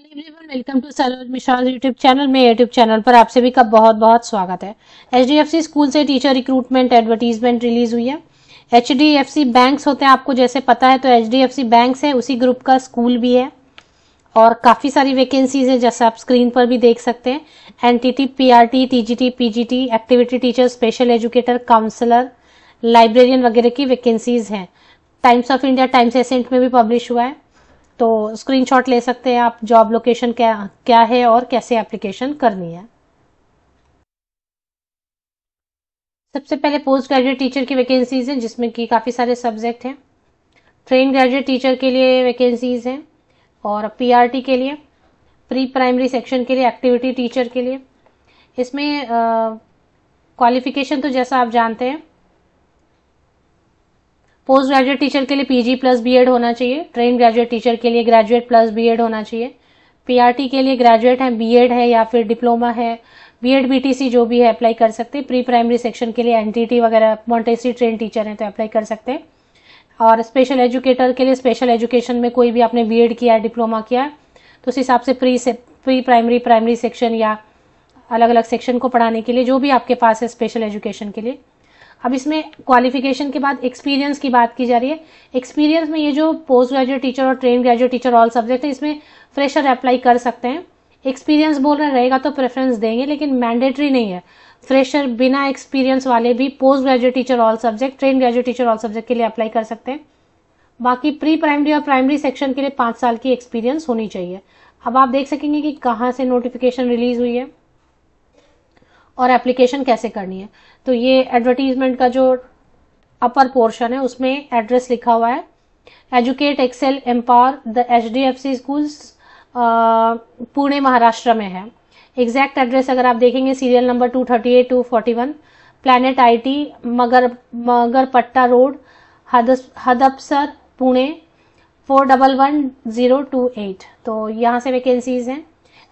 Welcome to Saroj Mishra YouTube channel में YouTube channel पर आप सभी का बहुत बहुत स्वागत है। H D F C school से टीचर रिक्रूटमेंट एडवर्टीजमेंट रिलीज़ हुई है। एच बैंक्स होते हैं, आपको जैसे पता है तो एच बैंक्स है, उसी ग्रुप का स्कूल भी है। और काफ़ी सारी वैकेंसीज है, जैसे आप स्क्रीन पर भी देख सकते हैं। NTT PRT TGT PGT activity teacher special educator counsellor librarian वगैरह की वैकेंसीज हैं। Times of India Times Ascent में भी पब्लिश हुआ है। तो स्क्रीनशॉट ले सकते हैं आप जॉब लोकेशन क्या क्या है और कैसे एप्लीकेशन करनी है। सबसे पहले पोस्ट ग्रेजुएट टीचर की वैकेंसीज हैं, जिसमें कि काफ़ी सारे सब्जेक्ट हैं। ट्रेन ग्रेजुएट टीचर के लिए वैकेंसीज हैं और पीआरटी के लिए प्री प्राइमरी सेक्शन के लिए एक्टिविटी टीचर के लिए। इसमें क्वालिफिकेशन तो जैसा आप जानते हैं पोस्ट ग्रेजुएट टीचर के लिए पीजी प्लस बीएड होना चाहिए, ट्रेन ग्रेजुएट टीचर के लिए ग्रेजुएट प्लस बीएड होना चाहिए, पीआरटी के लिए ग्रेजुएट है, बीएड है या फिर डिप्लोमा है, बीएड, बीटीसी जो भी है अप्लाई कर सकते हैं। प्री प्राइमरी सेक्शन के लिए एनटीटी वगैरह मॉन्टेसरी ट्रेन टीचर है तो अप्लाई कर सकते हैं। और स्पेशल एजुकेटर के लिए स्पेशल एजुकेशन में कोई भी आपने बीएड किया है डिप्लोमा किया है तो उस हिसाब से प्री से प्री प्राइमरी प्राइमरी सेक्शन या अलग अलग सेक्शन को पढ़ाने के लिए जो भी आपके पास है स्पेशल एजुकेशन के लिए। अब इसमें क्वालिफिकेशन के बाद एक्सपीरियंस की बात की जा रही है। एक्सपीरियंस में ये जो पोस्ट ग्रेजुएट टीचर और train graduate teacher all subject है, इसमें फ्रेशर अप्लाई कर सकते हैं। एक्सपीरियंस बोल रहे रहेगा तो प्रेफरेंस देंगे, लेकिन मैंडेटरी नहीं है। फ्रेशर बिना एक्सपीरियंस वाले भी post graduate teacher all subject train graduate teacher all subject के लिए अप्लाई कर सकते हैं। बाकी प्री प्राइमरी और प्राइमरी सेक्शन के लिए पाँच साल की एक्सपीरियंस होनी चाहिए। अब आप देख सकेंगे कि कहाँ से नोटिफिकेशन रिलीज़ हुई है। और एप्लीकेशन कैसे करनी है। तो ये एडवर्टीजमेंट का जो अपर पोर्शन है, उसमें एड्रेस लिखा हुआ है। Educate excel empower the H D F C schools Pune, Maharashtra में है। एग्जैक्ट एड्रेस अगर आप देखेंगे serial number two thirty eight two forty one planet I T मगर, Magarpatta road Hadapsar, Pune four double one zero two eight तो यहाँ से vacancies हैं।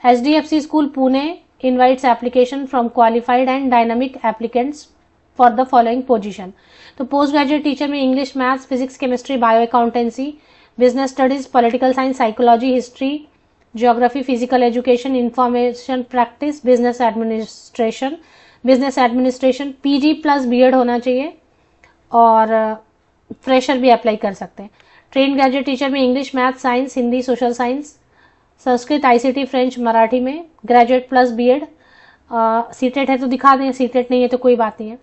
H D F C school Pune invites application from qualified and dynamic applicants for the following position. तो post graduate teacher में English maths physics chemistry bio accountancy business studies political science psychology history geography physical education information practice business administration business administration PG plus BEd होना चाहिए और fresher भी apply कर सकते हैं। Train graduate teacher में English math science Hindi social science Sanskrit ICT French Marathi में graduate plus BEd CTET है तो दिखा दें सीटेट नहीं है तो कोई बात नहीं है।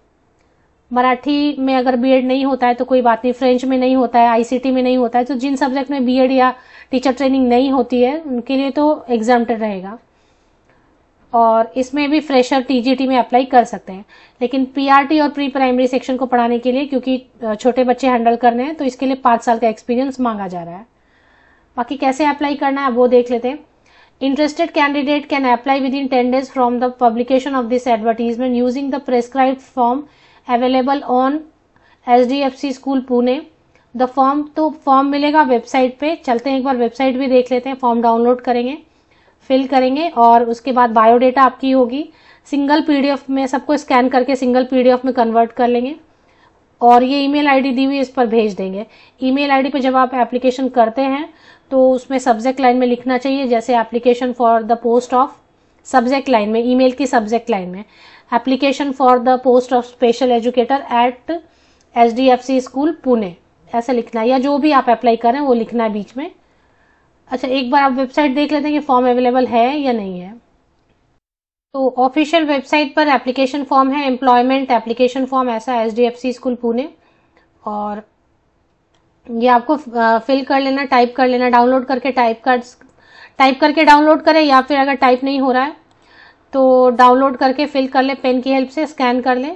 मराठी में अगर बीएड नहीं होता है तो कोई बात नहीं फ्रेंच में नहीं होता है आईसीटी में नहीं होता है तो जिन सब्जेक्ट में बीएड या टीचर ट्रेनिंग नहीं होती है, उनके लिए तो एग्जाम्टेड रहेगा। और इसमें भी फ्रेशर टीजीटी में अप्लाई कर सकते हैं। लेकिन पीआरटी और प्री प्राइमरी सेक्शन को पढ़ाने के लिए, क्योंकि छोटे बच्चे हैंडल करने हैं तो इसके लिए पाँच साल का एक्सपीरियंस मांगा जा रहा है। बाकी कैसे अप्लाई करना है, वो देख लेते हैं। Interested candidate can apply within ten days from the publication of this advertisement using the prescribe form available on H D F C school Pune the form तो फॉर्म मिलेगा वेबसाइट पे। चलते हैं, एक बार वेबसाइट भी देख लेते हैं फॉर्म डाउनलोड करेंगे फिल करेंगे और उसके बाद बायोडेटा आपकी होगी। सिंगल पीडीएफ में, सबको स्कैन करके सिंगल पीडीएफ में कन्वर्ट कर लेंगे। और ये ईमेल आईडी दी हुई इस पर भेज देंगे। ईमेल आईडी पे जब आप एप्लीकेशन करते हैं तो उसमें सब्जेक्ट लाइन में लिखना चाहिए, जैसे application for the post of subject line में ईमेल की सब्जेक्ट लाइन में। Application for the post of special educator at H D F C school Pune ऐसा लिखना है, या जो भी आप अप्लाई करें वो लिखना है बीच में। अच्छा एक बार आप वेबसाइट देख लेते हैं कि फॉर्म अवेलेबल है या नहीं है। तो ऑफिशियल वेबसाइट पर एप्लीकेशन फॉर्म है एम्प्लॉयमेंट एप्लीकेशन फॉर्म ऐसा H D F C school Pune और ये आपको फिल कर लेना टाइप कर लेना डाउनलोड करके टाइप कर टाइप करके डाउनलोड करें या फिर अगर टाइप नहीं हो रहा है तो डाउनलोड करके फिल कर ले पेन की हेल्प से स्कैन कर ले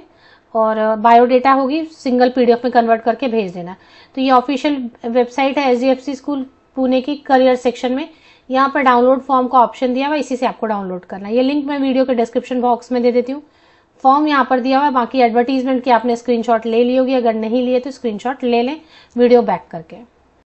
और बायोडेटा होगी सिंगल पीडीएफ में कन्वर्ट करके भेज देना. तो ये ऑफिशियल वेबसाइट है एस स्कूल पुणे की करियर सेक्शन में. यहाँ पर डाउनलोड फॉर्म का ऑप्शन दिया हुआ इसी से आपको डाउनलोड करना ये लिंक मैं वीडियो के डिस्क्रिप्शन बॉक्स में दे देती हूँ। फॉर्म यहाँ पर दिया हुआ है, बाकी एडवर्टीजमेंट की आपने स्क्रीनशॉट ले ली होगी, अगर नहीं लिए तो स्क्रीनशॉट ले लें वीडियो बैक करके।